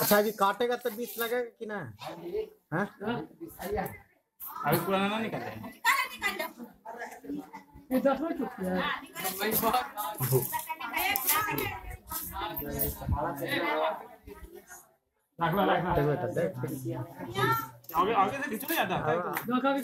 अच्छा जी काटेगा तो बीस लगेगा कि ना हाँ अभी पुराना ना निकल रहे तो देख आगे आगे से खींचो ना जाता दो का